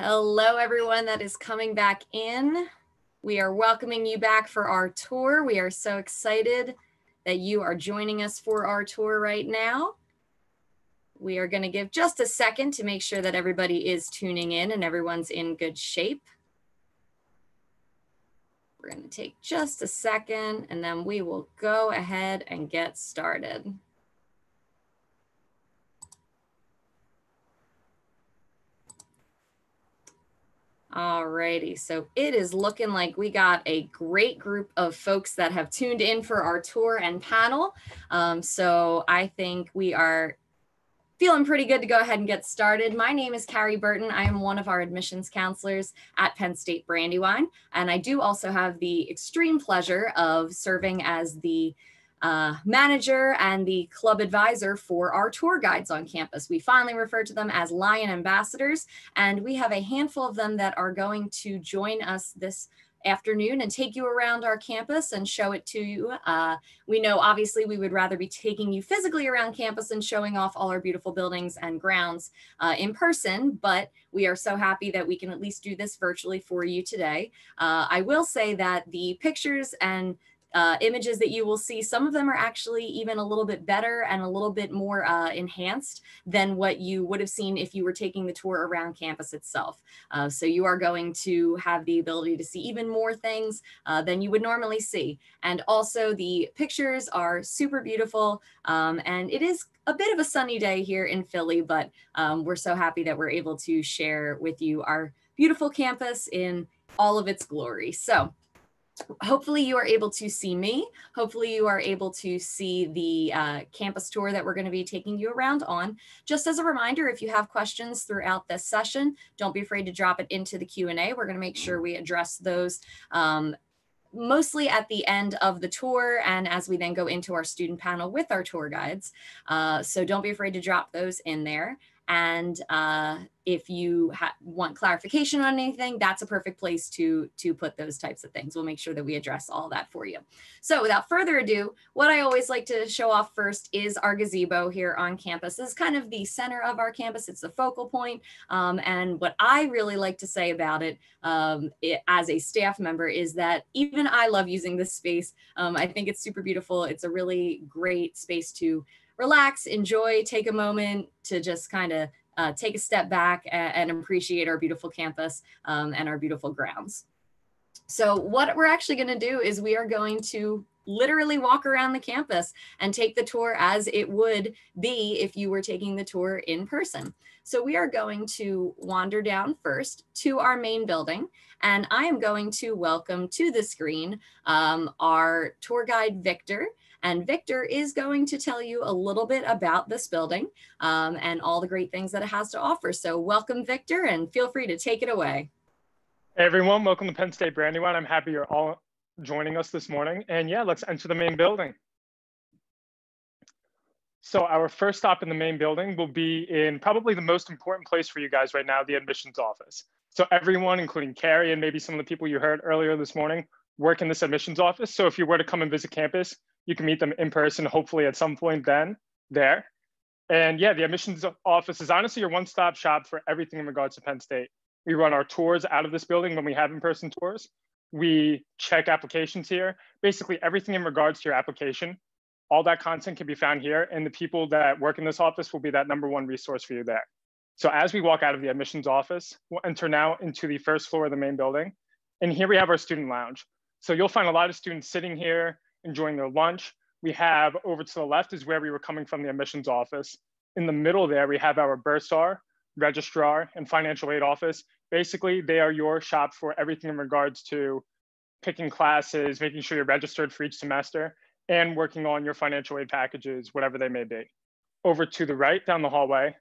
Hello, everyone that is coming back in. We are welcoming you back for our tour. We are so excited that you are joining us for our tour right now. We are going to give just a second to make sure that everybody is tuning in and everyone's in good shape. We're going to take just a second and then we will go ahead and get started. Alrighty, so it is looking like we got a great group of folks that have tuned in for our tour and panel. Um, so I think we are feeling pretty good to go ahead and get started. My name is Carrie Burton. I am one of our admissions counselors at Penn State Brandywine, and I do also have the extreme pleasure of serving as the uh, manager and the club advisor for our tour guides on campus. We finally refer to them as Lion Ambassadors, and we have a handful of them that are going to join us this afternoon and take you around our campus and show it to you. Uh, we know obviously we would rather be taking you physically around campus and showing off all our beautiful buildings and grounds uh, in person, but we are so happy that we can at least do this virtually for you today. Uh, I will say that the pictures and uh, images that you will see, some of them are actually even a little bit better and a little bit more uh, enhanced than what you would have seen if you were taking the tour around campus itself. Uh, so you are going to have the ability to see even more things uh, than you would normally see. And also the pictures are super beautiful um, and it is a bit of a sunny day here in Philly, but um, we're so happy that we're able to share with you our beautiful campus in all of its glory. So hopefully you are able to see me. Hopefully you are able to see the uh, campus tour that we're going to be taking you around on. Just as a reminder, if you have questions throughout this session, don't be afraid to drop it into the Q&A. We're going to make sure we address those um, mostly at the end of the tour and as we then go into our student panel with our tour guides. Uh, so don't be afraid to drop those in there. And uh, if you want clarification on anything, that's a perfect place to, to put those types of things. We'll make sure that we address all that for you. So without further ado, what I always like to show off first is our gazebo here on campus. This is kind of the center of our campus. It's the focal point. Um, and what I really like to say about it, um, it, as a staff member is that even I love using this space. Um, I think it's super beautiful. It's a really great space to relax, enjoy, take a moment to just kind of uh, take a step back and, and appreciate our beautiful campus um, and our beautiful grounds. So what we're actually going to do is we are going to literally walk around the campus and take the tour as it would be if you were taking the tour in person. So we are going to wander down first to our main building and I am going to welcome to the screen um, our tour guide, Victor. And Victor is going to tell you a little bit about this building um, and all the great things that it has to offer. So welcome, Victor, and feel free to take it away. Hey everyone, welcome to Penn State Brandywine. I'm happy you're all joining us this morning. And yeah, let's enter the main building. So our first stop in the main building will be in probably the most important place for you guys right now, the admissions office. So everyone, including Carrie and maybe some of the people you heard earlier this morning, work in this admissions office. So if you were to come and visit campus, you can meet them in person, hopefully at some point then there. And yeah, the admissions office is honestly your one-stop shop for everything in regards to Penn State. We run our tours out of this building when we have in-person tours. We check applications here. Basically everything in regards to your application, all that content can be found here. And the people that work in this office will be that number one resource for you there. So as we walk out of the admissions office, we'll enter now into the first floor of the main building. And here we have our student lounge. So you'll find a lot of students sitting here, enjoying their lunch. We have over to the left is where we were coming from the admissions office. In the middle there, we have our bursar, registrar, and financial aid office. Basically, they are your shop for everything in regards to picking classes, making sure you're registered for each semester, and working on your financial aid packages, whatever they may be. Over to the right down the hallway,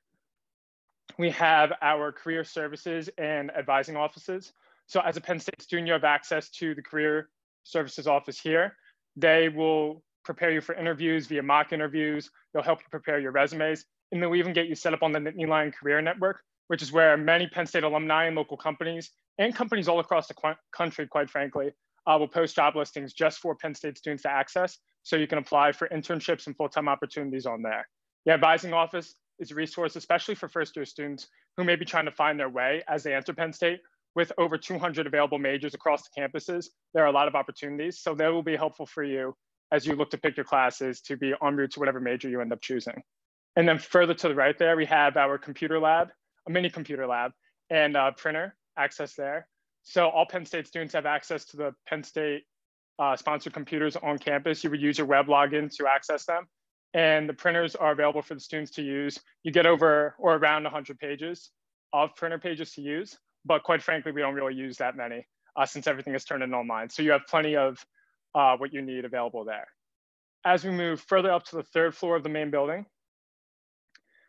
we have our career services and advising offices. So as a Penn State student, you have access to the career services office here. They will prepare you for interviews via mock interviews. They'll help you prepare your resumes. And they'll even get you set up on the Nittany Lion Career Network, which is where many Penn State alumni and local companies and companies all across the country, quite frankly, uh, will post job listings just for Penn State students to access. So you can apply for internships and full-time opportunities on there. The advising office, is a resource, especially for first year students who may be trying to find their way as they enter Penn State. With over 200 available majors across the campuses, there are a lot of opportunities. So that will be helpful for you as you look to pick your classes to be en route to whatever major you end up choosing. And then further to the right there, we have our computer lab, a mini computer lab, and a printer access there. So all Penn State students have access to the Penn State uh, sponsored computers on campus. You would use your web login to access them. And the printers are available for the students to use. You get over or around 100 pages of printer pages to use, but quite frankly, we don't really use that many uh, since everything is turned in online. So you have plenty of uh, what you need available there. As we move further up to the third floor of the main building,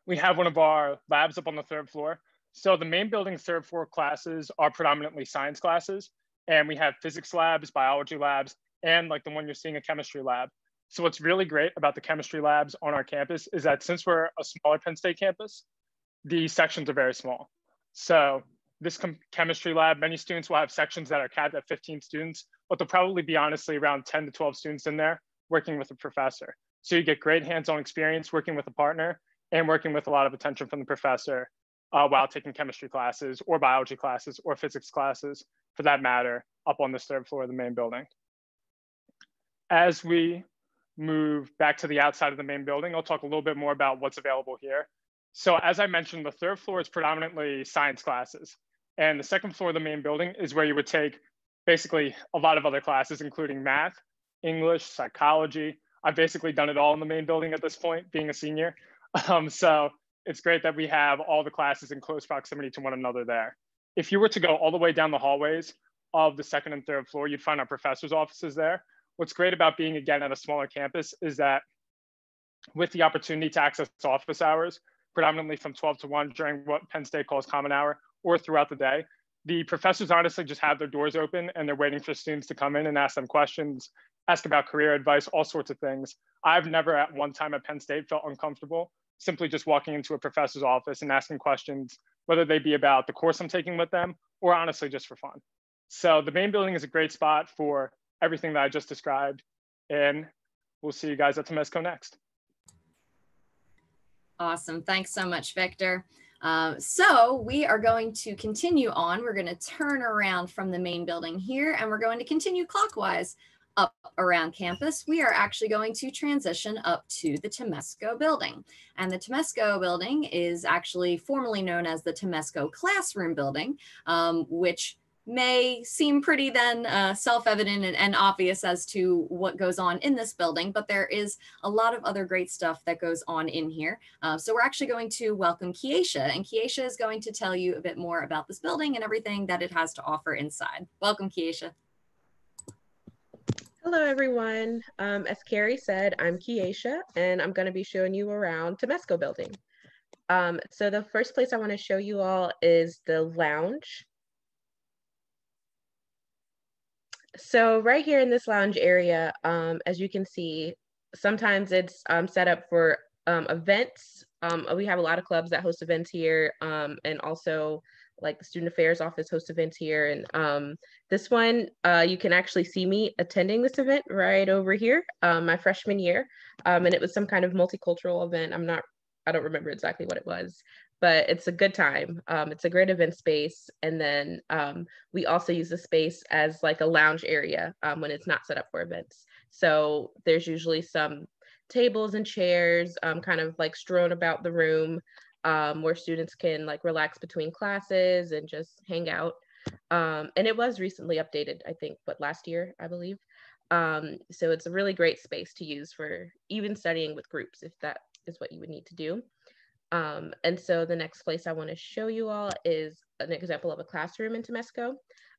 we have one of our labs up on the third floor. So the main building's third floor classes are predominantly science classes. And we have physics labs, biology labs, and like the one you're seeing, a chemistry lab. So what's really great about the chemistry labs on our campus is that since we're a smaller Penn State campus, the sections are very small. So this chemistry lab, many students will have sections that are capped at 15 students, but there'll probably be honestly around 10 to 12 students in there working with a professor. So you get great hands-on experience working with a partner and working with a lot of attention from the professor uh, while taking chemistry classes or biology classes or physics classes for that matter up on this third floor of the main building. As we move back to the outside of the main building, I'll talk a little bit more about what's available here. So as I mentioned, the third floor is predominantly science classes. And the second floor of the main building is where you would take basically a lot of other classes, including math, English, psychology. I've basically done it all in the main building at this point, being a senior. Um, so it's great that we have all the classes in close proximity to one another there. If you were to go all the way down the hallways of the second and third floor, you'd find our professors' offices there. What's great about being again at a smaller campus is that with the opportunity to access office hours, predominantly from 12 to 1 during what Penn State calls common hour or throughout the day, the professors honestly just have their doors open and they're waiting for students to come in and ask them questions, ask about career advice, all sorts of things. I've never at one time at Penn State felt uncomfortable simply just walking into a professor's office and asking questions, whether they be about the course I'm taking with them or honestly just for fun. So the main building is a great spot for everything that I just described. And we'll see you guys at Tomezsko next. Awesome. Thanks so much, Victor. Um, so we are going to continue on. We're going to turn around from the main building here and we're going to continue clockwise up around campus, we are actually going to transition up to the Tomezsko building. And the Tomezsko building is actually formerly known as the Tomezsko Classroom Building, um, which may seem pretty then uh, self-evident and, and, obvious as to what goes on in this building, but there is a lot of other great stuff that goes on in here. Uh, so we're actually going to welcome Kiesha, and Kiesha is going to tell you a bit more about this building and everything that it has to offer inside. Welcome, Kiesha. Hello, everyone. Um, as Carrie said, I'm Kiesha, and I'm going to be showing you around Tomezsko building. Um, so the first place I want to show you all is the lounge. So right here in this lounge area, um, as you can see, sometimes it's um, set up for um, events. Um, we have a lot of clubs that host events here and also like the student affairs office hosts events here. And um, this one, uh, you can actually see me attending this event right over here, um, my freshman year. Um, and it was some kind of multicultural event. I'm not, I don't remember exactly what it was, but it's a good time. Um, it's a great event space. And then um, we also use the space as like a lounge area um, when it's not set up for events. So there's usually some tables and chairs kind of like strewn about the room um, where students can like relax between classes and just hang out. Um, and it was recently updated, I think, but last year, I believe. Um, so it's a really great space to use for even studying with groups if that is what you would need to do. Um, and so the next place I want to show you all is an example of a classroom in Tomezsko.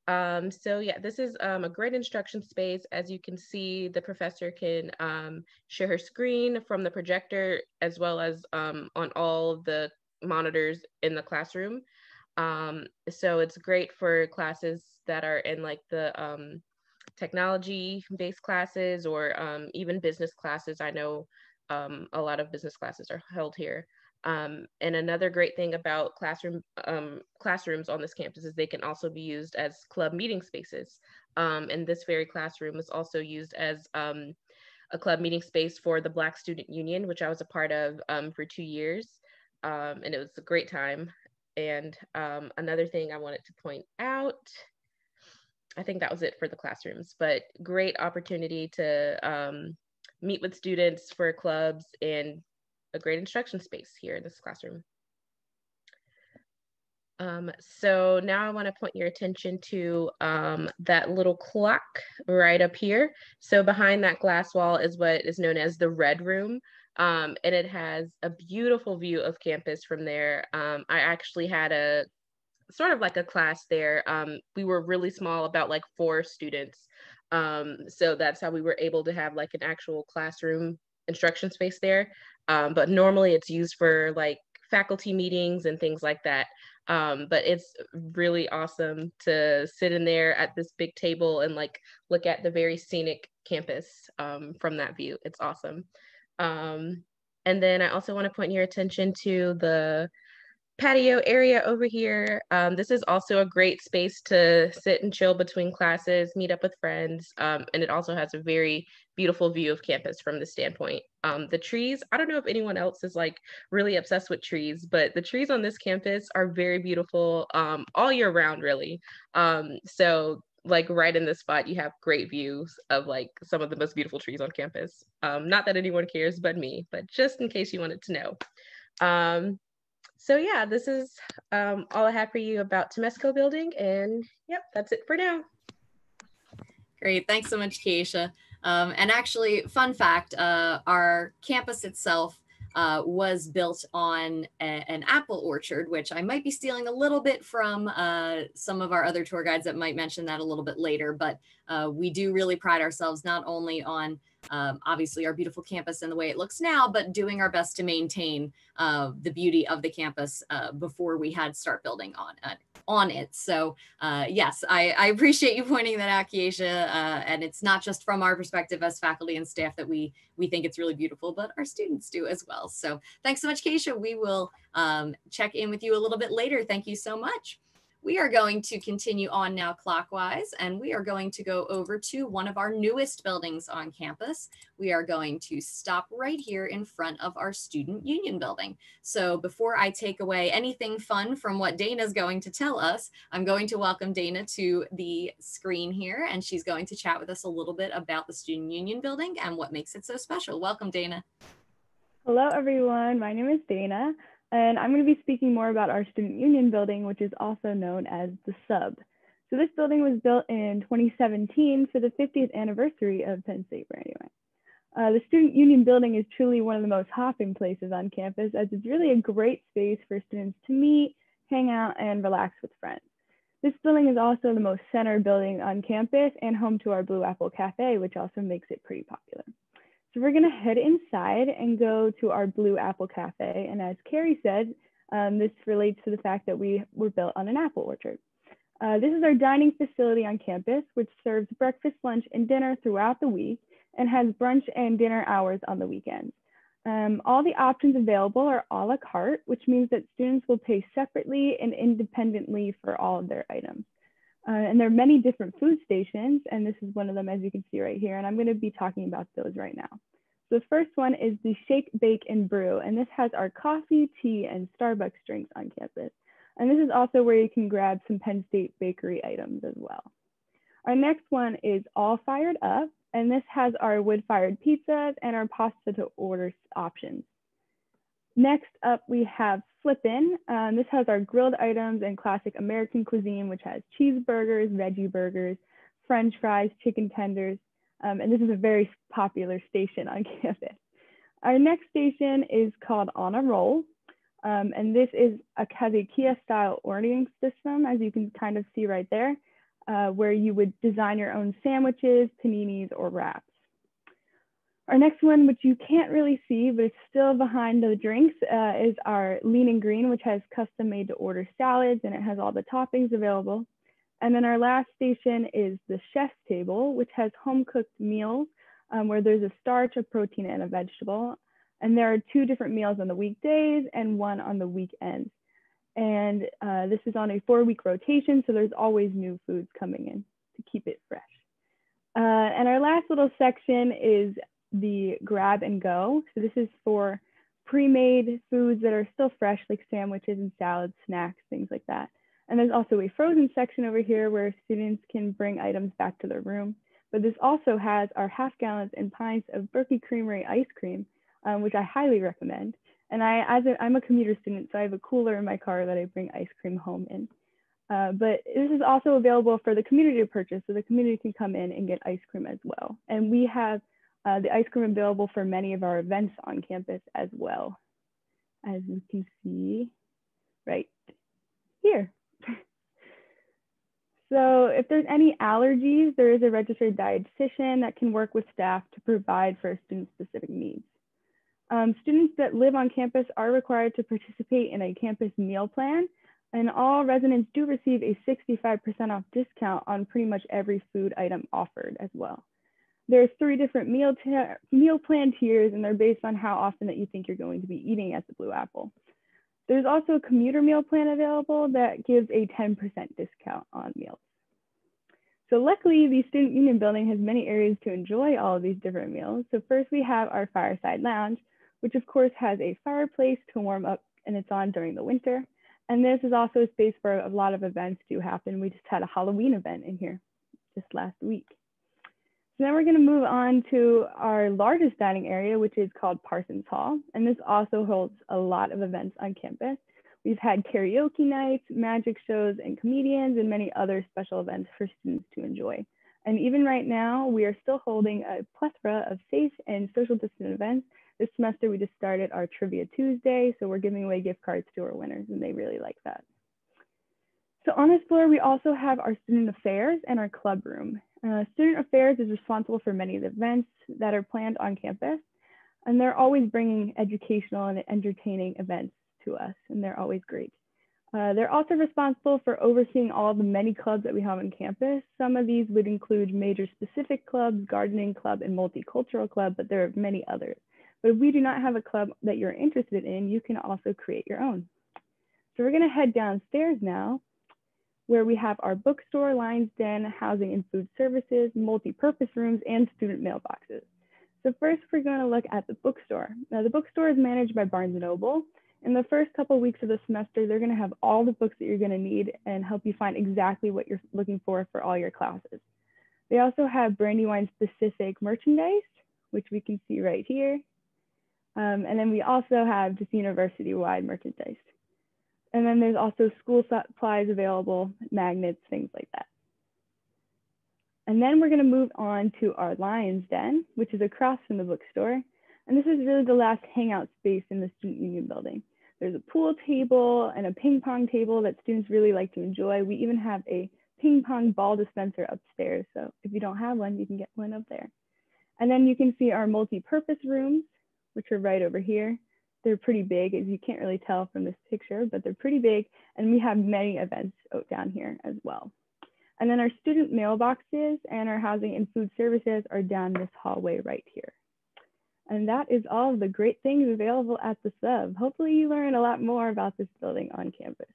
Um, so yeah, this is um, a great instruction space. As you can see, the professor can um, share her screen from the projector as well as um, on all the monitors in the classroom. Um, so it's great for classes that are in like the um, technology based classes or even business classes. I know a lot of business classes are held here. Um, and another great thing about classroom um, classrooms on this campus is they can also be used as club meeting spaces. Um, and this very classroom was also used as um, a club meeting space for the Black Student Union, which I was a part of um, for two years. um, and it was a great time. And another thing I wanted to point out, I think that was it for the classrooms, but great opportunity to meet with students for clubs and a great instruction space here in this classroom. Um, so now I want to point your attention to um, that little clock right up here. So behind that glass wall is what is known as the red room. Um, and it has a beautiful view of campus from there. Um, I actually had a sort of like a class there. Um, we were really small, about like four students. Um, so that's how we were able to have like an actual classroom instruction space there. But normally it's used for like faculty meetings and things like that. Um, but it's really awesome to sit in there at this big table and like look at the very scenic campus um, from that view. It's awesome. Um, and then I also want to point your attention to the patio area over here. Um, this is also a great space to sit and chill between classes, meet up with friends, um, and it also has a very beautiful view of campus from the standpoint. Um, the trees, I don't know if anyone else is like really obsessed with trees, but the trees on this campus are very beautiful um, all year round, really. Um, so like right in this spot, you have great views of like some of the most beautiful trees on campus. Um, not that anyone cares but me, but just in case you wanted to know. So yeah, this is um, all I have for you about Tomezsko building. And yep, that's it for now. Great. Thanks so much, Keisha. Um, and actually, fun fact, uh, our campus itself uh, was built on a, an apple orchard, which I might be stealing a little bit from uh, some of our other tour guides that might mention that a little bit later. But uh, we do really pride ourselves not only on um, obviously our beautiful campus and the way it looks now, but doing our best to maintain uh, the beauty of the campus uh, before we had start building on uh, on it. So uh, yes, I, I, appreciate you pointing that out, Keisha. Uh, and it's not just from our perspective as faculty and staff that we we think it's really beautiful, but our students do as well. So thanks so much, Keisha. We will um, check in with you a little bit later. Thank you so much. We are going to continue on now clockwise, and we are going to go over to one of our newest buildings on campus. We are going to stop right here in front of our student union building. So before I take away anything fun from what Dana is going to tell us, I'm going to welcome Dana to the screen here, and she's going to chat with us a little bit about the student union building and what makes it so special. Welcome, Dana. Hello, everyone. My name is Dana. And I'm going to be speaking more about our student union building, which is also known as the Sub. So this building was built in 2017 for the 50th anniversary of Penn State Brandywine. Uh, the student union building is truly one of the most hopping places on campus as it's really a great space for students to meet, hang out, and relax with friends. This building is also the most center building on campus and home to our Blue Apple Cafe, which also makes it pretty popular. So we're gonna head inside and go to our Blue Apple Cafe. And as Carrie said, um, this relates to the fact that we were built on an apple orchard. Uh, this is our dining facility on campus, which serves breakfast, lunch, and dinner throughout the week and has brunch and dinner hours on the weekends. Um, all the options available are a la carte, which means that students will pay separately and independently for all of their items. Uh, and there are many different food stations, and this is one of them as you can see right here, and I'm gonna be talking about those right now. So the first one is the Shake, Bake, and Brew, and this has our coffee, tea, and Starbucks drinks on campus. And this is also where you can grab some Penn State bakery items as well. Our next one is All Fired Up, and this has our wood-fired pizzas and our pasta to order options. Next up, we have Flippin'. Um, this has our grilled items and classic American cuisine, which has cheeseburgers, veggie burgers, french fries, chicken tenders, um, and this is a very popular station on campus. Our next station is called On a Roll, um, and this is a, has a Kia-style ordering system, as you can kind of see right there, uh, where you would design your own sandwiches, paninis, or wraps. Our next one, which you can't really see, but it's still behind the drinks, uh, is our Lean and Green, which has custom made to order salads and it has all the toppings available. And then our last station is the chef's table, which has home cooked meals um, where there's a starch, a protein, and a vegetable. And there are two different meals on the weekdays and one on the weekends. And uh, this is on a four week rotation, so there's always new foods coming in to keep it fresh. Uh, and our last little section is the grab and go. So this is for pre-made foods that are still fresh, like sandwiches and salads, snacks, things like that. And there's also a frozen section over here where students can bring items back to their room. But this also has our half gallons and pints of Berkey Creamery ice cream, um, which I highly recommend. And I, as a, I'm a commuter student, so I have a cooler in my car that I bring ice cream home in. Uh, but this is also available for the community to purchase, so the community can come in and get ice cream as well. And we have uh, the ice cream available for many of our events on campus as well, as you can see right here. so if there's any allergies, there is a registered dietitian that can work with staff to provide for a student-specific needs. Um, students that live on campus are required to participate in a campus meal plan, and all residents do receive a 65% off discount on pretty much every food item offered as well. There's three different meal, meal plan tiers, and they're based on how often that you think you're going to be eating at the Blue Apple. There's also a commuter meal plan available that gives a 10% discount on meals. So luckily, the Student Union Building has many areas to enjoy all of these different meals. So first we have our Fireside Lounge, which of course has a fireplace to warm up and it's on during the winter. And this is also a space where a lot of events do happen. We just had a Halloween event in here just last week. So then we're gonna move on to our largest dining area, which is called Parsons Hall. And this also holds a lot of events on campus. We've had karaoke nights, magic shows, and comedians, and many other special events for students to enjoy. And even right now, we are still holding a plethora of safe and social distance events. This semester, we just started our Trivia Tuesday, so we're giving away gift cards to our winners, and they really like that. So on this floor, we also have our student affairs and our club room. Uh, Student Affairs is responsible for many of the events that are planned on campus, and they're always bringing educational and entertaining events to us, and they're always great. Uh, they're also responsible for overseeing all the many clubs that we have on campus. Some of these would include major specific clubs, gardening club, and multicultural club, but there are many others. But if we do not have a club that you're interested in, you can also create your own. So we're gonna head downstairs now where we have our bookstore, Lions Den, housing and food services, multi-purpose rooms, and student mailboxes. So first, we're going to look at the bookstore. Now, the bookstore is managed by Barnes & Noble. In the first couple of weeks of the semester, they're going to have all the books that you're going to need and help you find exactly what you're looking for for all your classes. They also have Brandywine specific merchandise, which we can see right here. Um, and then we also have just university-wide merchandise. And then there's also school supplies available, magnets, things like that. And then we're gonna move on to our Lions Den, which is across from the bookstore. And this is really the last hangout space in the Student Union building. There's a pool table and a ping pong table that students really like to enjoy. We even have a ping pong ball dispenser upstairs. So if you don't have one, you can get one up there. And then you can see our multi-purpose rooms, which are right over here they're pretty big, as you can't really tell from this picture, but they're pretty big. And we have many events down here as well. And then our student mailboxes and our housing and food services are down this hallway right here. And that is all the great things available at the sub. Hopefully you learn a lot more about this building on campus.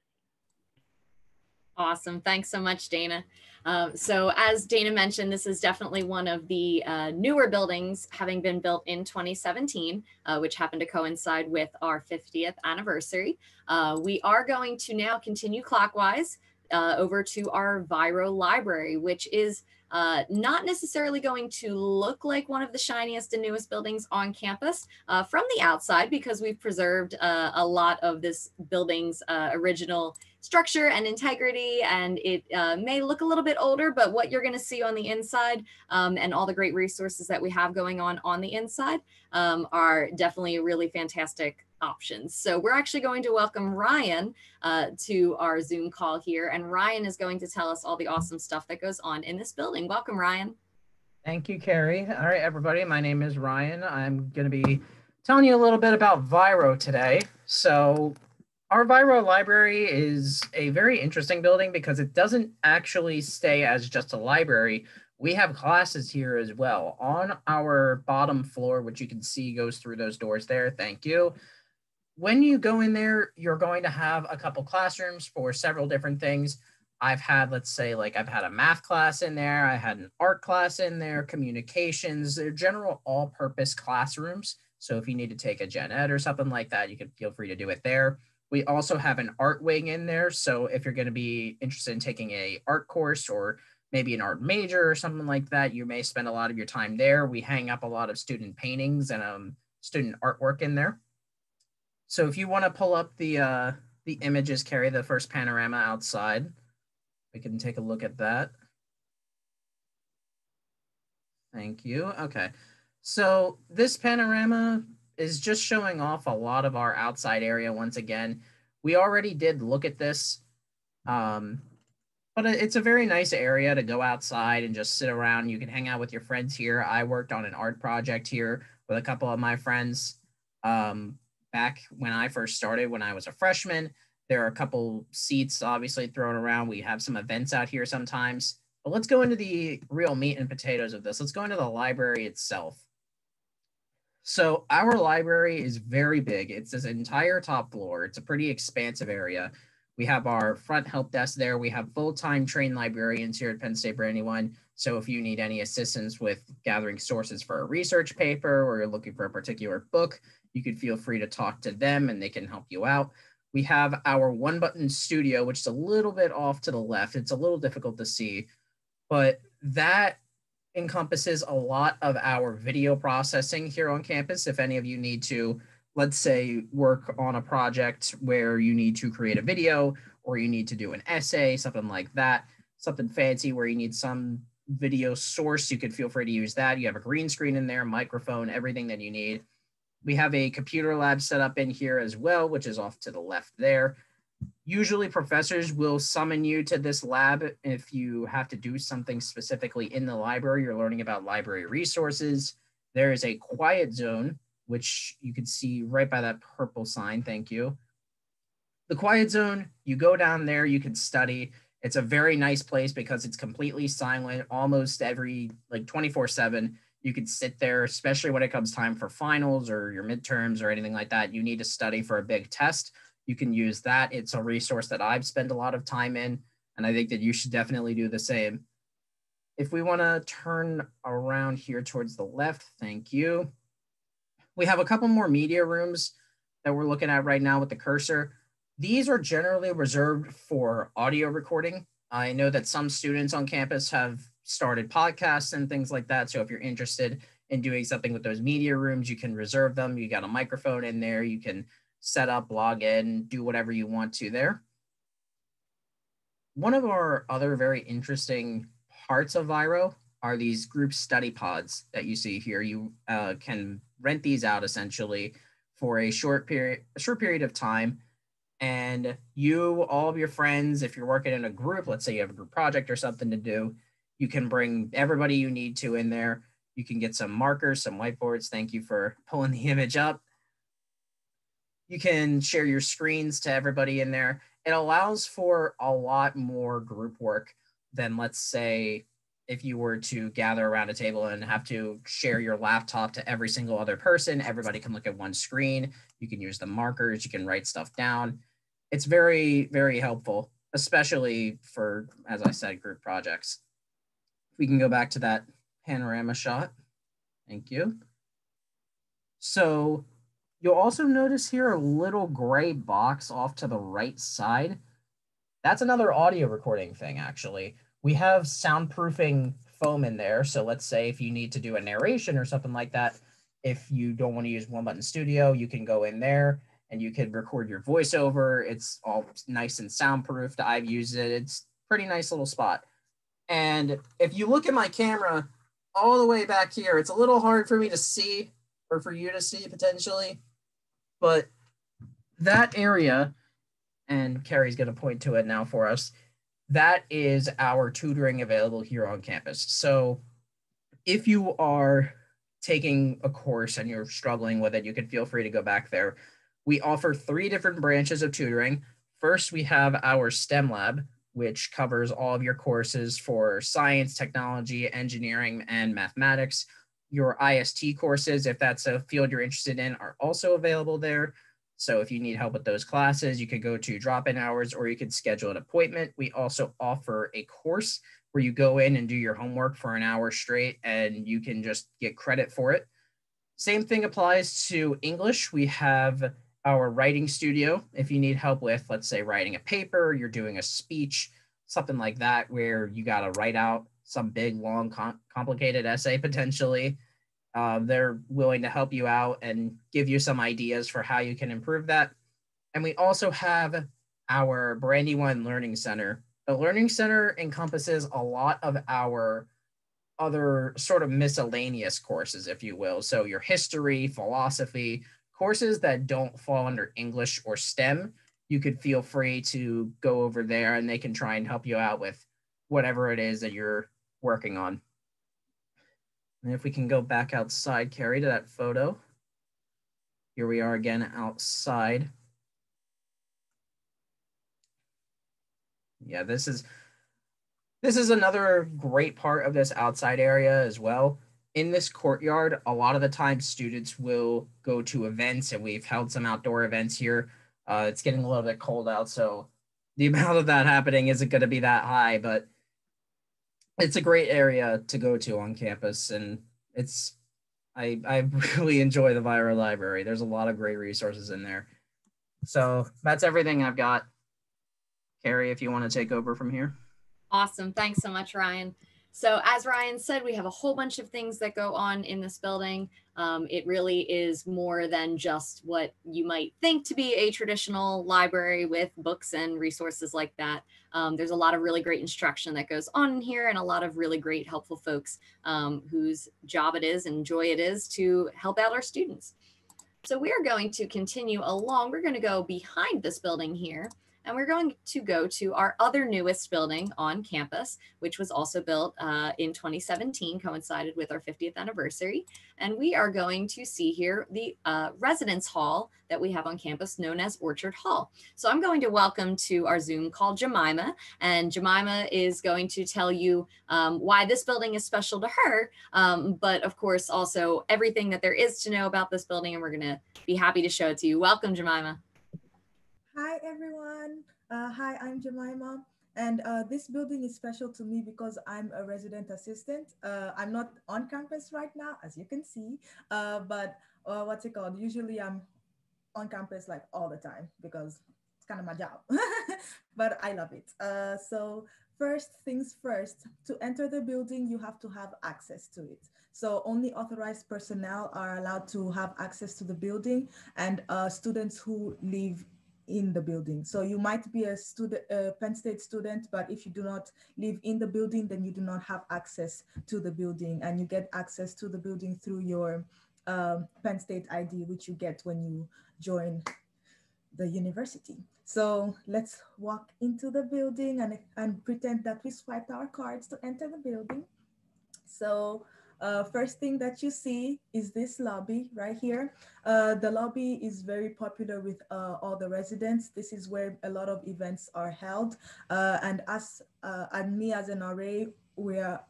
Awesome. Thanks so much, Dana. Um, so as Dana mentioned, this is definitely one of the uh, newer buildings having been built in 2017, uh, which happened to coincide with our 50th anniversary. Uh, we are going to now continue clockwise uh, over to our Vairo Library, which is uh, not necessarily going to look like one of the shiniest and newest buildings on campus uh, from the outside because we've preserved a lot of this building's original structure and integrity and it uh, may look a little bit older but what you're going to see on the inside um, and all the great resources that we have going on on the inside um, are definitely really fantastic options. So we're actually going to welcome Ryan uh, to our Zoom call here, and Ryan is going to tell us all the awesome stuff that goes on in this building. Welcome, Ryan. Thank you, Carrie. All right, everybody, my name is Ryan. I'm going to be telling you a little bit about Vairo today. So our Vairo library is a very interesting building because it doesn't actually stay as just a library. We have classes here as well. On our bottom floor, which you can see goes through those doors there, thank you when you go in there, you're going to have a couple classrooms for several different things. I've had, let's say, like I've had a math class in there, I had an art class in there, communications, they're general all purpose classrooms So if you need to take a gen ed or something like that, you can feel free to do it there. We also have an art wing in there. So if you're going to be interested in taking a art course or maybe an art major or something like that, you may spend a lot of your time there. We hang up a lot of student paintings and um, student artwork in there. So if you want to pull up the uh, the images, carry the first panorama outside, we can take a look at that. Thank you. Okay. So this panorama is just showing off a lot of our outside area once again. We already did look at this, um, but it's a very nice area to go outside and just sit around. You can hang out with your friends here. I worked on an art project here with a couple of my friends um, back when I first started when I was a freshman. There are a couple seats obviously thrown around. We have some events out here sometimes. But let's go into the real meat and potatoes of this. Let's go into the library itself. So our library is very big. It's this entire top floor. It's a pretty expansive area. We have our front help desk there. We have full-time trained librarians here at Penn State Brandywine. So if you need any assistance with gathering sources for a research paper or you're looking for a particular book, you could feel free to talk to them and they can help you out. We have our one button studio, which is a little bit off to the left. It's a little difficult to see, but that encompasses a lot of our video processing here on campus. If any of you need to, let's say, work on a project where you need to create a video or you need to do an essay, something like that, something fancy where you need some video source, you could feel free to use that. You have a green screen in there, microphone, everything that you need. We have a computer lab set up in here as well, which is off to the left there. Usually professors will summon you to this lab if you have to do something specifically in the library. You're learning about library resources. There is a quiet zone, which you can see right by that purple sign. Thank you. The quiet zone, you go down there, you can study. It's a very nice place because it's completely silent almost every like 24 7. You can sit there, especially when it comes time for finals or your midterms or anything like that. You need to study for a big test you can use that. It's a resource that I've spent a lot of time in, and I think that you should definitely do the same. If we want to turn around here towards the left, thank you. We have a couple more media rooms that we're looking at right now with the cursor. These are generally reserved for audio recording. I know that some students on campus have started podcasts and things like that. So if you're interested in doing something with those media rooms, you can reserve them. You got a microphone in there. You can set up, log in, do whatever you want to there. One of our other very interesting parts of Vairo are these group study pods that you see here. You uh, can rent these out essentially for a short period, a short period of time. And you, all of your friends, if you're working in a group, let's say you have a group project or something to do, you can bring everybody you need to in there. You can get some markers, some whiteboards. Thank you for pulling the image up you can share your screens to everybody in there. It allows for a lot more group work than, let's say, if you were to gather around a table and have to share your laptop to every single other person. Everybody can look at one screen. You can use the markers, you can write stuff down. It's very, very helpful, especially for, as I said, group projects. We can go back to that panorama shot. Thank you. So You'll also notice here a little gray box off to the right side. That's another audio recording thing, actually. We have soundproofing foam in there. So let's say if you need to do a narration or something like that, if you don't want to use One Button Studio, you can go in there and you can record your voiceover. It's all nice and soundproofed. I've used it. It's pretty nice little spot. And if you look at my camera all the way back here, it's a little hard for me to see or for you to see potentially. But that area, and Carrie's going to point to it now for us, that is our tutoring available here on campus. So if you are taking a course and you're struggling with it, you can feel free to go back there. We offer three different branches of tutoring. First, we have our STEM lab, which covers all of your courses for science, technology, engineering, and mathematics. Your IST courses, if that's a field you're interested in, are also available there. So if you need help with those classes, you could go to drop-in hours or you could schedule an appointment. We also offer a course where you go in and do your homework for an hour straight and you can just get credit for it. Same thing applies to English. We have our writing studio. If you need help with, let's say, writing a paper, you're doing a speech, something like that, where you got to write out some big, long, com- complicated essay potentially. Uh, they're willing to help you out and give you some ideas for how you can improve that. And we also have our Brandywine Learning Center. The Learning Center encompasses a lot of our other sort of miscellaneous courses, if you will. So your history, philosophy, courses that don't fall under English or STEM, you could feel free to go over there and they can try and help you out with whatever it is that you're working on. And if we can go back outside, Carrie, to that photo. Here we are again outside. Yeah, this is this is another great part of this outside area as well. In this courtyard, a lot of the time students will go to events and we've held some outdoor events here. Uh, it's getting a little bit cold out, so the amount of that happening isn't going to be that high, but it's a great area to go to on campus. And it's, I, I really enjoy the Vairo Library. There's a lot of great resources in there. So that's everything I've got. Carrie, if you want to take over from here. Awesome. Thanks so much, Ryan. So as Ryan said, we have a whole bunch of things that go on in this building. Um, it really is more than just what you might think to be a traditional library with books and resources like that. Um, there's a lot of really great instruction that goes on here and a lot of really great helpful folks um, whose job it is and joy it is to help out our students. So we are going to continue along. We're going to go behind this building here and we're going to go to our other newest building on campus, which was also built uh, in 2017, coincided with our 50th anniversary. And we are going to see here the uh, residence hall that we have on campus known as Orchard Hall. So I'm going to welcome to our Zoom call Jemima, and Jemima is going to tell you um, why this building is special to her, um, but of course also everything that there is to know about this building, and we're gonna be happy to show it to you. Welcome, Jemima. Hi, everyone. Uh, hi, I'm Jemima. And uh, this building is special to me because I'm a resident assistant. Uh, I'm not on campus right now, as you can see, uh, but uh, what's it called? Usually I'm on campus like all the time because it's kind of my job, but I love it. Uh, so first things first, to enter the building, you have to have access to it. So only authorized personnel are allowed to have access to the building and students who live in the building. So you might be a student, Penn State student, but if you do not live in the building, then you do not have access to the building and you get access to the building through your um, Penn State ID, which you get when you join the university. So let's walk into the building and, and pretend that we swiped our cards to enter the building. So uh, first thing that you see is this lobby right here. Uh, the lobby is very popular with uh, all the residents. This is where a lot of events are held. Uh, and as uh, and me as an RA, we are,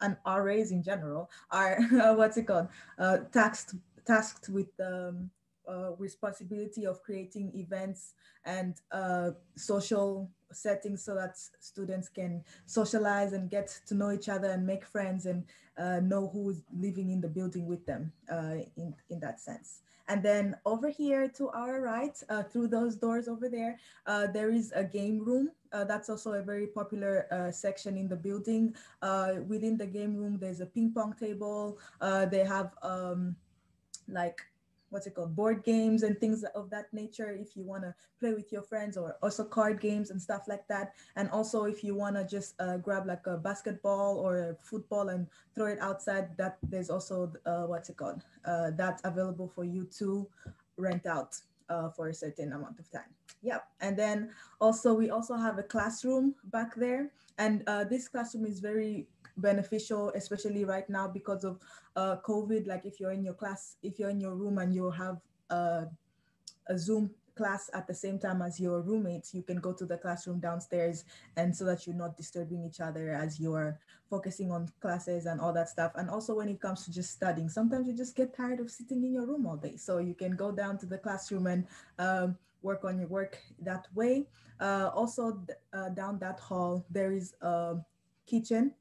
and RAs in general, are, what's it called, uh, tasked, tasked with um, uh, responsibility of creating events and uh, social settings so that students can socialize and get to know each other and make friends and uh, know who's living in the building with them uh, in, in that sense. And then over here to our right, uh, through those doors over there, uh, there is a game room. That's also a very popular section in the building. within the game room, there's a ping pong table. they have um, like what's it called board games and things of that nature if you want to play with your friends or also card games and stuff like that. And also if you want to just uh, grab like a basketball or a football and throw it outside that there's also uh, what's it called uh, that's available for you to rent out uh, for a certain amount of time. Yep. And then also we also have a classroom back there. And uh, this classroom is very beneficial, especially right now because of uh, COVID. Like if you're in your class, if you're in your room and you have a, a Zoom class at the same time as your roommates, you can go to the classroom downstairs and so that you're not disturbing each other as you're focusing on classes and all that stuff. And also when it comes to just studying, sometimes you just get tired of sitting in your room all day. So you can go down to the classroom and um, work on your work that way. Uh, also uh, down that hall, there is a kitchen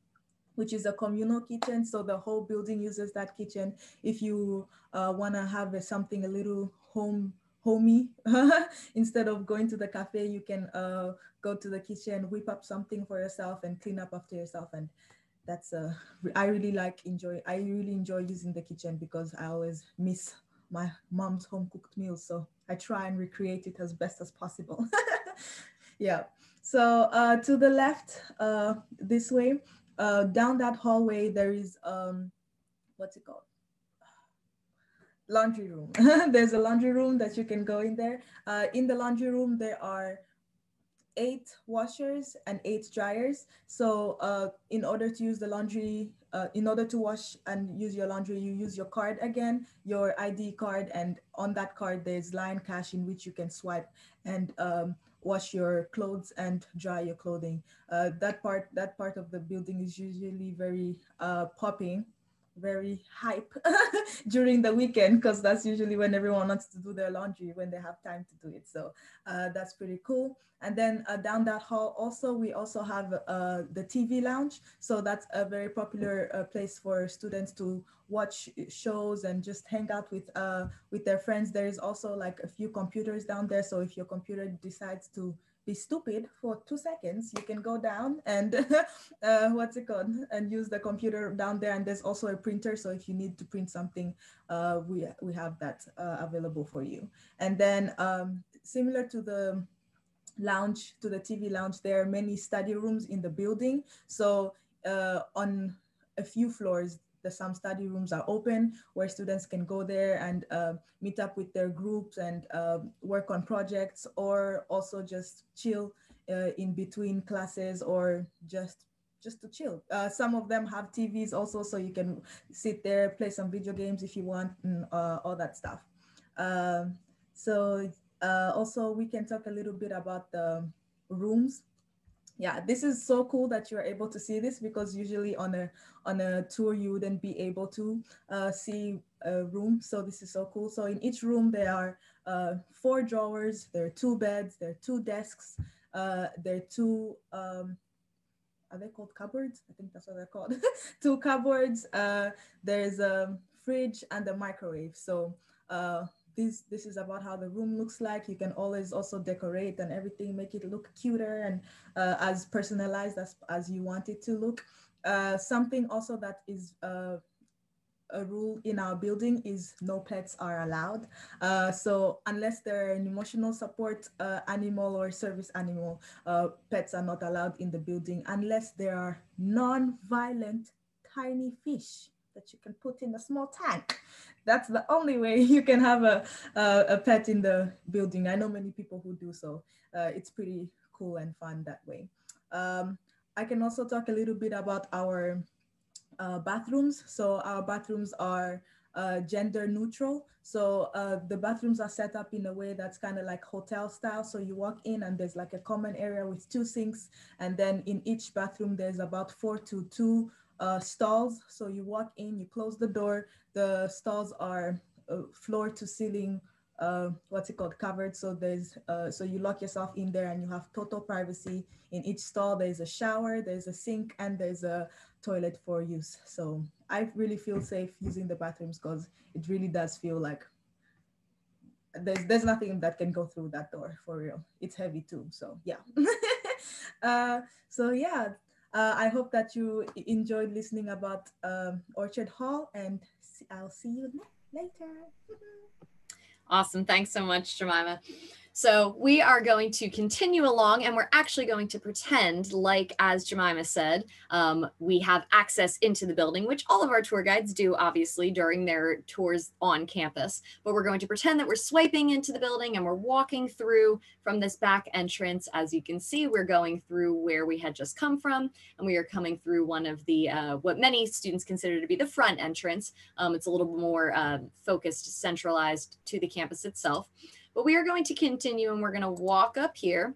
which is a communal kitchen. So the whole building uses that kitchen. If you uh, want to have a, something a little home homey, instead of going to the cafe, you can uh, go to the kitchen, whip up something for yourself and clean up after yourself. And that's uh, I really like enjoy. I really enjoy using the kitchen because I always miss my mom's home cooked meals. So I try and recreate it as best as possible. yeah. So uh, to the left, uh, this way, uh, down that hallway, there is, um, what's it called? Laundry room. There's a laundry room that you can go in there. Uh, in the laundry room, there are eight washers and eight dryers. So uh, in order to use the laundry, uh, in order to wash and use your laundry, you use your card again, your ID card, and on that card there's Lion Cash in which you can swipe and um, wash your clothes and dry your clothing. Uh, that part that part of the building is usually very uh, popping, very hype during the weekend because that's usually when everyone wants to do their laundry when they have time to do it. So uh, that's pretty cool. And then uh, down that hall also, we also have uh, the TV lounge. So that's a very popular uh, place for students to watch shows and just hang out with, uh, with their friends. There is also like a few computers down there. So if your computer decides to be stupid for two seconds, you can go down and uh, what's it called and use the computer down there. And there's also a printer. So if you need to print something, uh, we, we have that uh, available for you. And then um, similar to the lounge to the TV lounge, there are many study rooms in the building. So uh, on a few floors, the some study rooms are open where students can go there and uh, meet up with their groups and uh, work on projects or also just chill uh, in between classes or just just to chill. Uh, some of them have TVs also, so you can sit there, play some video games if you want, and uh, all that stuff. Um, so uh, also, we can talk a little bit about the rooms. Yeah, this is so cool that you're able to see this because usually on a on a tour you wouldn't be able to uh, see a room. So this is so cool. So in each room there are uh, four drawers, there are two beds, there are two desks, uh, there are two um, are they called cupboards? I think that's what they're called. two cupboards. Uh, there's a fridge and a microwave. So uh, this this is about how the room looks like you can always also decorate and everything make it look cuter and uh, as personalized as, as you want it to look uh, something also that is uh, a rule in our building is no pets are allowed. Uh, so unless they're an emotional support uh, animal or service animal, uh, pets are not allowed in the building unless they are non-violent tiny fish that you can put in a small tank. That's the only way you can have a, a, a pet in the building. I know many people who do so. Uh, it's pretty cool and fun that way. Um, I can also talk a little bit about our uh, bathrooms. So our bathrooms are uh, gender neutral. So uh, the bathrooms are set up in a way that's kind of like hotel style. So you walk in and there's like a common area with two sinks. And then in each bathroom, there's about four to two uh, stalls. So you walk in, you close the door. The stalls are uh, floor to ceiling, uh, what's it called, covered. So there's, uh, so you lock yourself in there and you have total privacy. In each stall, there's a shower, there's a sink, and there's a toilet for use. So I really feel safe using the bathrooms because it really does feel like there's there's nothing that can go through that door for real. It's heavy too. So yeah. uh, so yeah, uh, I hope that you enjoyed listening about um, Orchard Hall and I'll see you later. awesome. Thanks so much, Jemima. So we are going to continue along and we're actually going to pretend like, as Jemima said, um, we have access into the building, which all of our tour guides do, obviously, during their tours on campus. But we're going to pretend that we're swiping into the building and we're walking through from this back entrance. As you can see, we're going through where we had just come from and we are coming through one of the, uh, what many students consider to be the front entrance. Um, it's a little more uh, focused, centralized to the campus itself. But we are going to continue and we're going to walk up here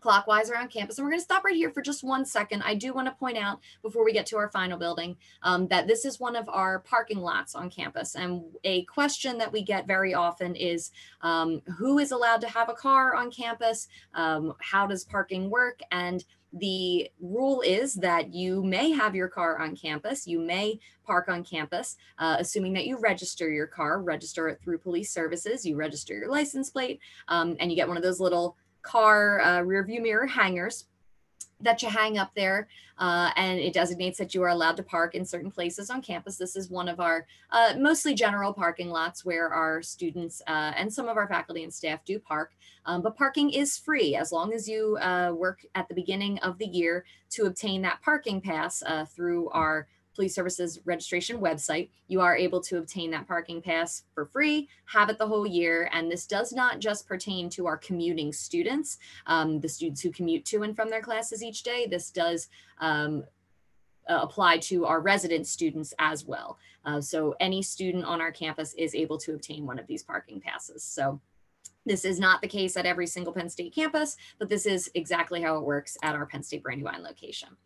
clockwise around campus. And we're going to stop right here for just one second. I do want to point out before we get to our final building um, that this is one of our parking lots on campus. And a question that we get very often is um, who is allowed to have a car on campus? Um, how does parking work? And the rule is that you may have your car on campus. You may park on campus, uh, assuming that you register your car, register it through police services, you register your license plate, um, and you get one of those little car uh, rear view mirror hangers that you hang up there uh, and it designates that you are allowed to park in certain places on campus. This is one of our uh, mostly general parking lots where our students uh, and some of our faculty and staff do park. Um, but parking is free as long as you uh, work at the beginning of the year to obtain that parking pass uh, through our Police Services registration website, you are able to obtain that parking pass for free, have it the whole year. And this does not just pertain to our commuting students, um, the students who commute to and from their classes each day. This does um, apply to our resident students as well. Uh, so any student on our campus is able to obtain one of these parking passes. So this is not the case at every single Penn State campus, but this is exactly how it works at our Penn State Brandywine location.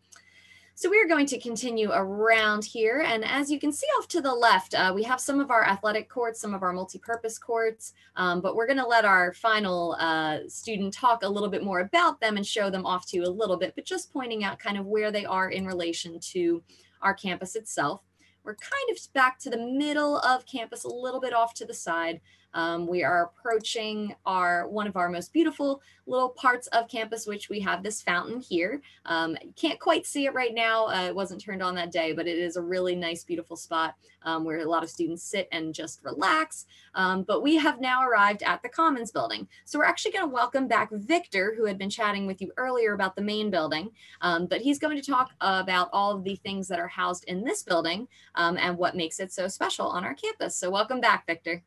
So we are going to continue around here. And as you can see off to the left, uh, we have some of our athletic courts, some of our multi-purpose courts, um, but we're gonna let our final uh, student talk a little bit more about them and show them off to you a little bit, but just pointing out kind of where they are in relation to our campus itself. We're kind of back to the middle of campus, a little bit off to the side. Um, we are approaching our one of our most beautiful little parts of campus, which we have this fountain here. Um, can't quite see it right now. Uh, it wasn't turned on that day, but it is a really nice, beautiful spot um, where a lot of students sit and just relax. Um, but we have now arrived at the Commons building. So we're actually going to welcome back Victor, who had been chatting with you earlier about the main building. Um, but he's going to talk about all of the things that are housed in this building um, and what makes it so special on our campus. So welcome back, Victor.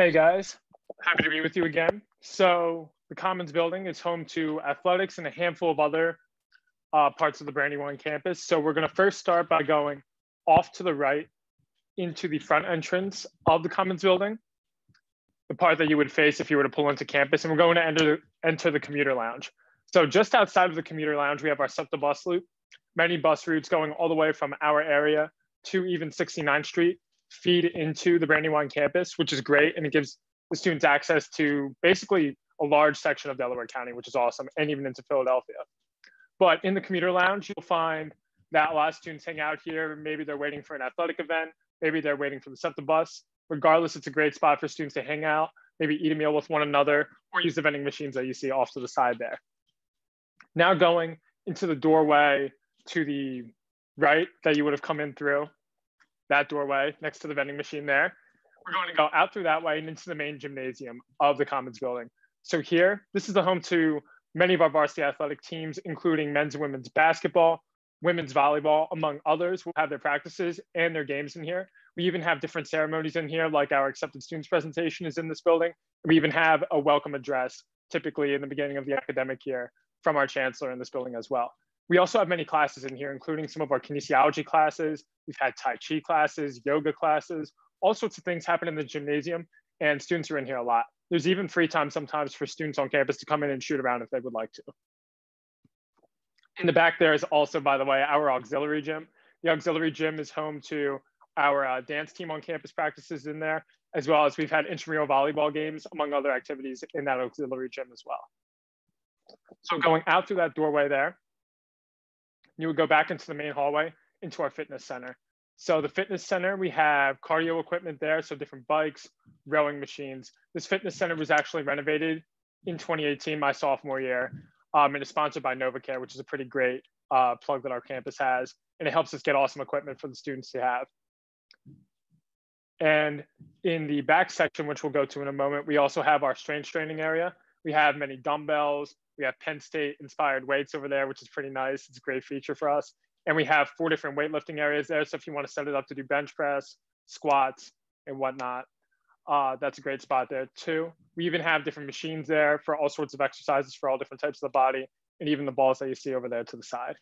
Hey guys, happy to be with you again. So the Commons building is home to athletics and a handful of other uh, parts of the Brandywine campus. So we're gonna first start by going off to the right into the front entrance of the Commons building, the part that you would face if you were to pull into campus. And we're going to enter, enter the commuter lounge. So just outside of the commuter lounge, we have our SEPTA bus loop, many bus routes going all the way from our area to even 69th Street feed into the Brandywine campus, which is great. And it gives the students access to basically a large section of Delaware County, which is awesome, and even into Philadelphia. But in the commuter lounge, you'll find that a lot of students hang out here. Maybe they're waiting for an athletic event. Maybe they're waiting for the SEPTA bus. Regardless, it's a great spot for students to hang out, maybe eat a meal with one another, or use the vending machines that you see off to the side there. Now going into the doorway to the right that you would have come in through, that doorway next to the vending machine there. We're going to go out through that way and into the main gymnasium of the Commons building. So here, this is the home to many of our varsity athletic teams, including men's and women's basketball, women's volleyball, among others, will have their practices and their games in here. We even have different ceremonies in here, like our accepted students presentation is in this building. We even have a welcome address, typically in the beginning of the academic year, from our chancellor in this building as well. We also have many classes in here, including some of our kinesiology classes. We've had Tai Chi classes, yoga classes, all sorts of things happen in the gymnasium, and students are in here a lot. There's even free time sometimes for students on campus to come in and shoot around if they would like to. In the back there is also, by the way, our auxiliary gym. The auxiliary gym is home to our uh, dance team on campus practices in there, as well as we've had intramural volleyball games, among other activities in that auxiliary gym as well. So going out through that doorway there, you would go back into the main hallway into our fitness center. So the fitness center, we have cardio equipment there, so different bikes, rowing machines. This fitness center was actually renovated in 2018, my sophomore year, um, and is sponsored by NovaCare, which is a pretty great uh, plug that our campus has, and it helps us get awesome equipment for the students to have. And in the back section, which we'll go to in a moment, we also have our strength training area. We have many dumbbells, we have Penn State inspired weights over there, which is pretty nice. It's a great feature for us. And we have four different weightlifting areas there. So if you want to set it up to do bench press, squats, and whatnot, uh, that's a great spot there too. We even have different machines there for all sorts of exercises for all different types of the body, and even the balls that you see over there to the side.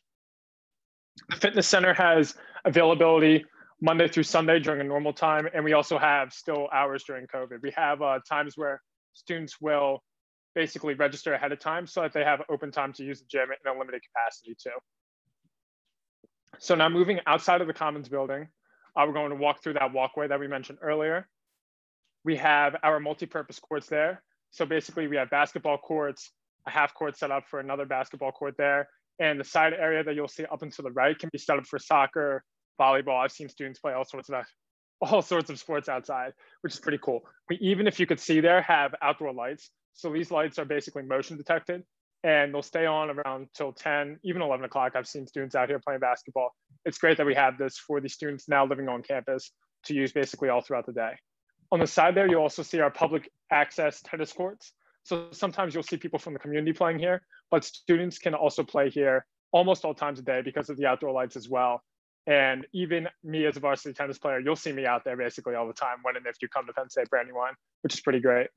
The fitness center has availability Monday through Sunday during a normal time, and we also have still hours during COVID. We have uh, times where students will basically register ahead of time so that they have open time to use the gym in a limited capacity too. So now moving outside of the Commons building, uh, we're going to walk through that walkway that we mentioned earlier. We have our multi-purpose courts there. So basically we have basketball courts, a half court set up for another basketball court there. And the side area that you'll see up and to the right can be set up for soccer, volleyball. I've seen students play all sorts of all sorts of sports outside, which is pretty cool. We even, if you could see there, have outdoor lights. So these lights are basically motion detected and they'll stay on around till 10, even 11 o'clock. I've seen students out here playing basketball. It's great that we have this for the students now living on campus to use basically all throughout the day. On the side there, you'll also see our public access tennis courts. So sometimes you'll see people from the community playing here, but students can also play here almost all times a day because of the outdoor lights as well. And even me as a varsity tennis player, you'll see me out there basically all the time when and if you come to Penn State Brandywine, which is pretty great.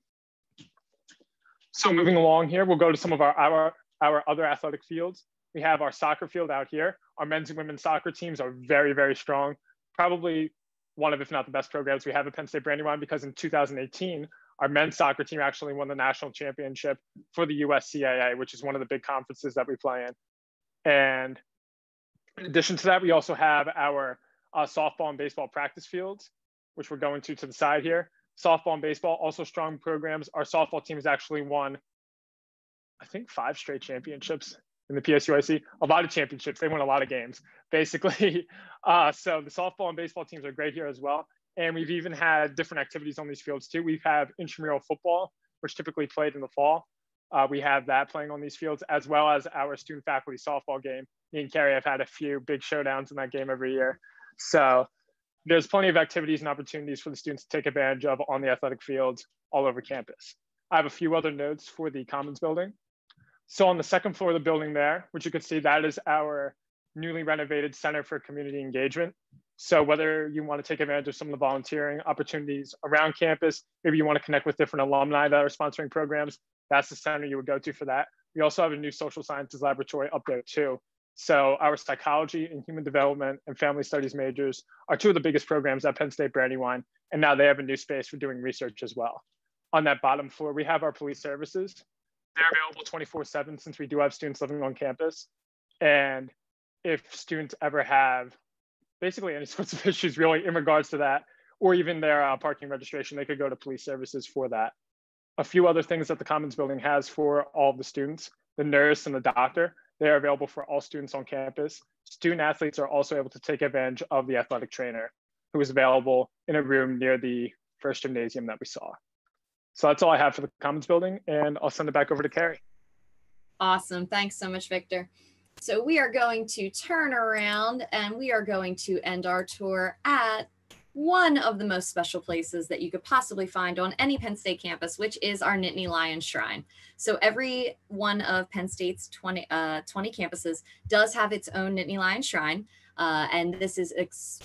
So moving along here, we'll go to some of our, our, our other athletic fields. We have our soccer field out here. Our men's and women's soccer teams are very, very strong. Probably one of, if not the best programs we have at Penn State Brandywine because in 2018, our men's soccer team actually won the national championship for the USCAA, which is one of the big conferences that we play in. And in addition to that, we also have our uh, softball and baseball practice fields, which we're going to to the side here. Softball and baseball, also strong programs. Our softball team has actually won, I think, five straight championships in the PSUAC. A lot of championships. They win a lot of games, basically. Uh, so the softball and baseball teams are great here as well. And we've even had different activities on these fields too. We have intramural football, which typically played in the fall. Uh, we have that playing on these fields, as well as our student faculty softball game. Me and Carrie have had a few big showdowns in that game every year. So there's plenty of activities and opportunities for the students to take advantage of on the athletic fields all over campus. I have a few other notes for the Commons building. So on the second floor of the building there, which you can see, that is our newly renovated Center for Community Engagement. So whether you want to take advantage of some of the volunteering opportunities around campus, maybe you want to connect with different alumni that are sponsoring programs, that's the center you would go to for that. We also have a new social sciences laboratory up there too. So our psychology and human development and family studies majors are two of the biggest programs at Penn State Brandywine. And now they have a new space for doing research as well. On that bottom floor, we have our police services. They're available 24 seven since we do have students living on campus. And if students ever have basically any sorts of issues really in regards to that, or even their uh, parking registration, they could go to police services for that. A few other things that the Commons building has for all of the students, the nurse and the doctor, they are available for all students on campus. Student athletes are also able to take advantage of the athletic trainer who is available in a room near the first gymnasium that we saw. So that's all I have for the Commons building, and I'll send it back over to Carrie. Awesome. Thanks so much, Victor. So we are going to turn around and we are going to end our tour at one of the most special places that you could possibly find on any Penn State campus, which is our Nittany Lion Shrine. So every one of Penn State's 20, uh, 20 campuses does have its own Nittany Lion Shrine. Uh, and this is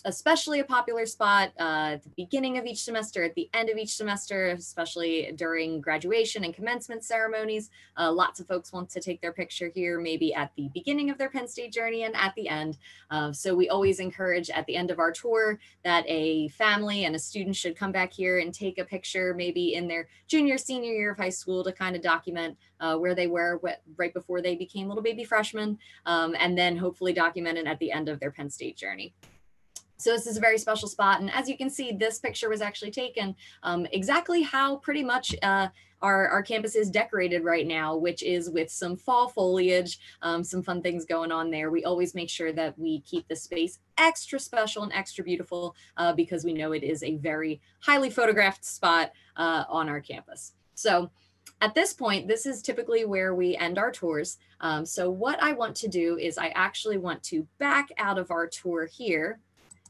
especially a popular spot uh, at the beginning of each semester, at the end of each semester, especially during graduation and commencement ceremonies. Uh, lots of folks want to take their picture here, maybe at the beginning of their Penn State journey and at the end. Uh, so we always encourage at the end of our tour that a family and a student should come back here and take a picture, maybe in their junior, senior year of high school to kind of document uh, where they were right before they became little baby freshmen, um, and then hopefully document it at the end of their Penn State journey. So this is a very special spot. And as you can see, this picture was actually taken um, exactly how pretty much uh, our, our campus is decorated right now, which is with some fall foliage, um, some fun things going on there. We always make sure that we keep the space extra special and extra beautiful uh, because we know it is a very highly photographed spot uh, on our campus. So at this point, this is typically where we end our tours. Um, so what I want to do is I actually want to back out of our tour here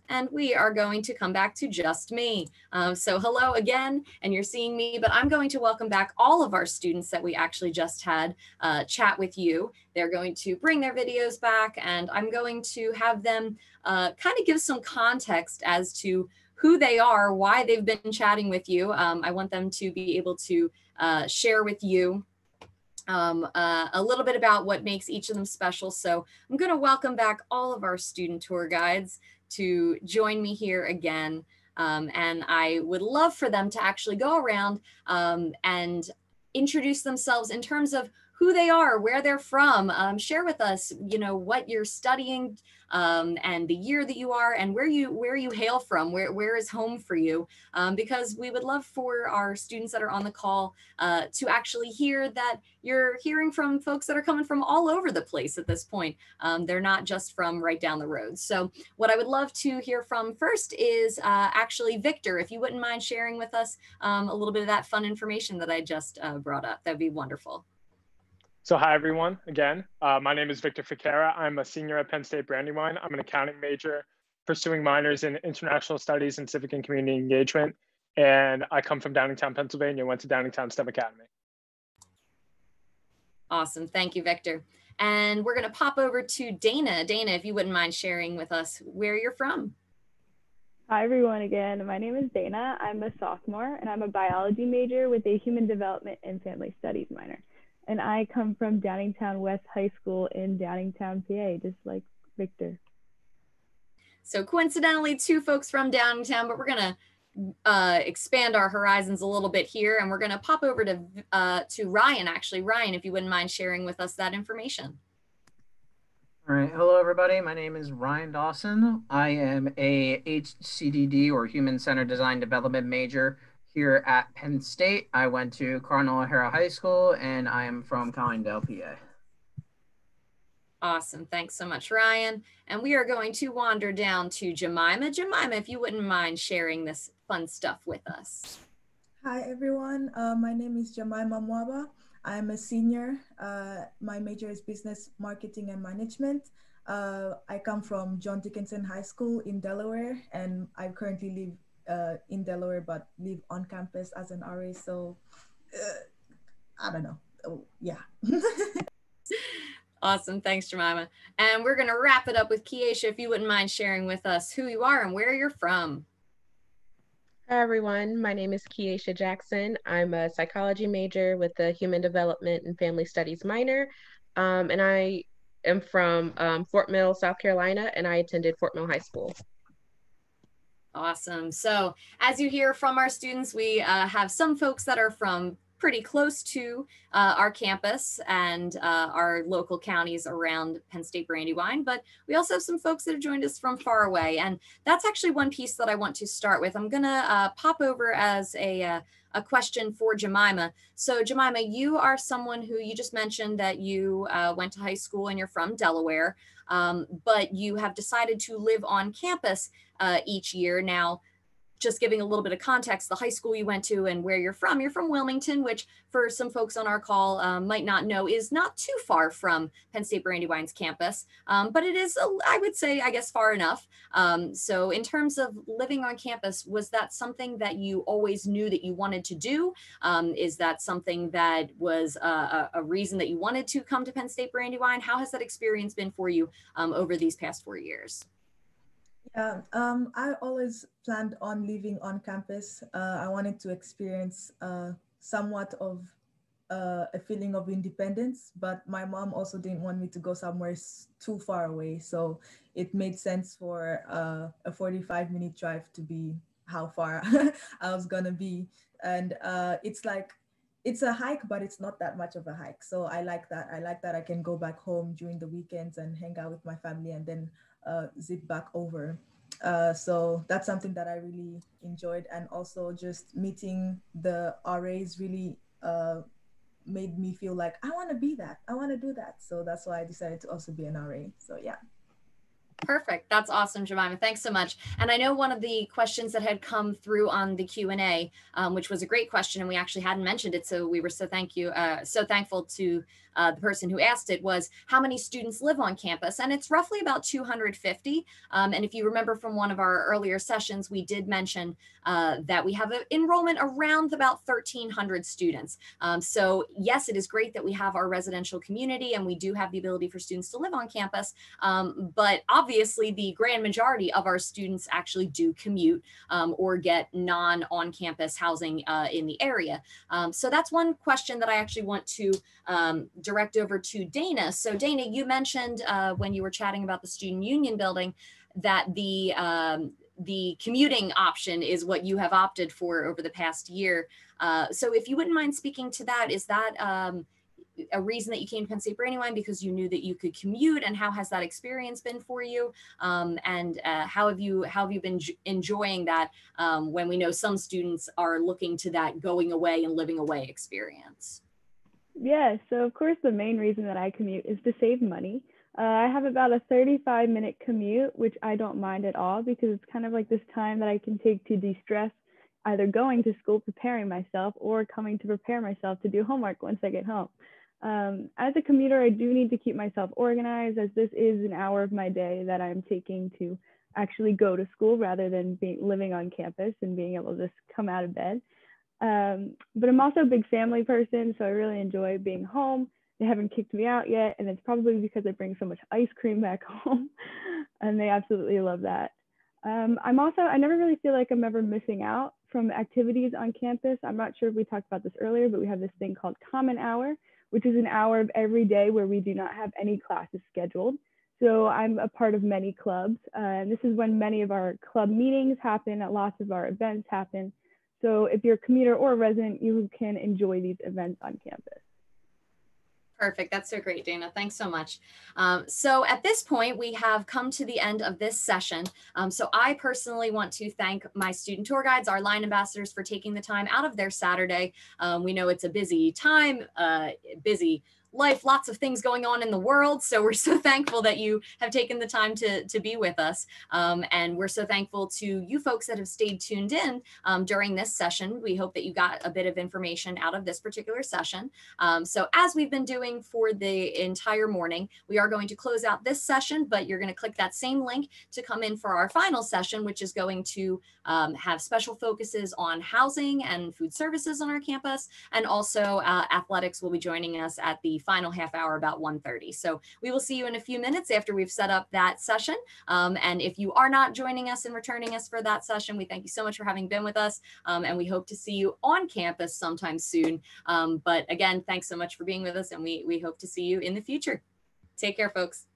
and we are going to come back to just me. Um, so hello again, and you're seeing me, but I'm going to welcome back all of our students that we actually just had uh, chat with you. They're going to bring their videos back and I'm going to have them uh, kind of give some context as to who they are, why they've been chatting with you. Um, I want them to be able to uh, share with you um, uh, a little bit about what makes each of them special. So I'm going to welcome back all of our student tour guides to join me here again. Um, and I would love for them to actually go around um, and introduce themselves in terms of who they are, where they're from. Um, share with us, you know, what you're studying um, and the year that you are and where you where you hail from, where, where is home for you, um, because we would love for our students that are on the call uh, to actually hear that you're hearing from folks that are coming from all over the place at this point. Um, they're not just from right down the road. So what I would love to hear from first is uh, actually Victor, if you wouldn't mind sharing with us um, a little bit of that fun information that I just uh, brought up, that'd be wonderful. So hi everyone, again, uh, my name is Victor Ficara. I'm a senior at Penn State Brandywine. I'm an accounting major pursuing minors in international studies and civic and community engagement. And I come from Downingtown, Pennsylvania, went to Downingtown STEM Academy. Awesome, thank you, Victor. And we're gonna pop over to Dana. Dana, if you wouldn't mind sharing with us where you're from. Hi everyone again. My name is Dana. I'm a sophomore and I'm a biology major with a human development and family studies minor and I come from Downingtown West High School in Downingtown, PA, just like Victor. So coincidentally, two folks from Downingtown, but we're gonna uh, expand our horizons a little bit here, and we're gonna pop over to uh, to Ryan. Actually, Ryan, if you wouldn't mind sharing with us that information. All right, hello everybody. My name is Ryan Dawson. I am a HCDD or Human Centered Design Development major here at Penn State. I went to Cardinal O'Hara High School and I am from Collingdale, PA. Awesome. Thanks so much, Ryan. And we are going to wander down to Jemima. Jemima, if you wouldn't mind sharing this fun stuff with us. Hi, everyone. Uh, my name is Jemima Mwaba. I'm a senior. Uh, my major is business marketing and management. Uh, I come from John Dickinson High School in Delaware, and I currently live uh, in Delaware but live on campus as an RA. So uh, I don't know. Oh, yeah. awesome. Thanks, Jemima. And we're going to wrap it up with Kiesha, if you wouldn't mind sharing with us who you are and where you're from. Hi, everyone. My name is Kiesha Jackson. I'm a psychology major with a human development and family studies minor. Um, and I am from um, Fort Mill, South Carolina, and I attended Fort Mill High School. Awesome. So as you hear from our students, we uh, have some folks that are from pretty close to uh, our campus and uh, our local counties around Penn State Brandywine, but we also have some folks that have joined us from far away. And that's actually one piece that I want to start with. I'm gonna uh, pop over as a, uh, a question for Jemima. So Jemima, you are someone who you just mentioned that you uh, went to high school and you're from Delaware, um, but you have decided to live on campus uh, each year. Now, just giving a little bit of context, the high school you went to and where you're from, you're from Wilmington, which for some folks on our call um, might not know is not too far from Penn State Brandywine's campus, um, but it is, I would say, I guess, far enough. Um, so in terms of living on campus, was that something that you always knew that you wanted to do? Um, is that something that was a, a, reason that you wanted to come to Penn State Brandywine? How has that experience been for you um, over these past four years? Yeah, um, I always planned on living on campus. Uh, I wanted to experience uh, somewhat of uh, a feeling of independence, but my mom also didn't want me to go somewhere too far away. So it made sense for uh, a 45 minute drive to be how far I was gonna be. And uh, it's like, it's a hike, but it's not that much of a hike. So I like that. I like that I can go back home during the weekends and hang out with my family and then uh, zip back over. Uh, so that's something that I really enjoyed. And also just meeting the RAs really uh, made me feel like I want to be that. I want to do that. So that's why I decided to also be an RA. So yeah. Perfect. That's awesome, Jemima. Thanks so much. And I know one of the questions that had come through on the Q and A, um, which was a great question, and we actually hadn't mentioned it, so we were so thank you, uh, so thankful to uh, the person who asked it was how many students live on campus, and it's roughly about 250. Um, and if you remember from one of our earlier sessions, we did mention uh, that we have an enrollment around about 1,300 students. Um, so yes, it is great that we have our residential community and we do have the ability for students to live on campus, um, but obviously the grand majority of our students actually do commute um, or get non-on-campus housing uh, in the area. Um, so that's one question that I actually want to um, direct over to Dana. So Dana, you mentioned uh, when you were chatting about the student union building that the um, the commuting option is what you have opted for over the past year. Uh, so if you wouldn't mind speaking to that, is that um, a reason that you came to Penn State Brandywine because you knew that you could commute and how has that experience been for you um, and uh, how have you how have you been enjoying that um, when we know some students are looking to that going away and living away experience yeah so of course the main reason that I commute is to save money uh, I have about a 35 minute commute which I don't mind at all because it's kind of like this time that I can take to de-stress either going to school preparing myself or coming to prepare myself to do homework once I get home. Um, as a commuter, I do need to keep myself organized as this is an hour of my day that I'm taking to actually go to school rather than being living on campus and being able to just come out of bed. Um, but I'm also a big family person, so I really enjoy being home. They haven't kicked me out yet, and it's probably because I bring so much ice cream back home, and they absolutely love that. Um, I'm also, I never really feel like I'm ever missing out from activities on campus. I'm not sure if we talked about this earlier, but we have this thing called Common Hour, which is an hour of every day where we do not have any classes scheduled. So I'm a part of many clubs, uh, and this is when many of our club meetings happen, lots of our events happen. So if you're a commuter or a resident, you can enjoy these events on campus. Perfect. That's so great, Dana. Thanks so much. Um, so at this point, we have come to the end of this session. Um, so I personally want to thank my student tour guides, our Lion ambassadors for taking the time out of their Saturday. Um, we know it's a busy time, uh, busy life, lots of things going on in the world. So we're so thankful that you have taken the time to, to be with us. Um, and we're so thankful to you folks that have stayed tuned in um, during this session. We hope that you got a bit of information out of this particular session. Um, so as we've been doing for the entire morning, we are going to close out this session, but you're going to click that same link to come in for our final session, which is going to um, have special focuses on housing and food services on our campus. And also uh, athletics will be joining us at the final half hour about 1.30. So we will see you in a few minutes after we've set up that session. Um, and if you are not joining us and returning us for that session, we thank you so much for having been with us. Um, and we hope to see you on campus sometime soon. Um, but again, thanks so much for being with us and we, we hope to see you in the future. Take care, folks.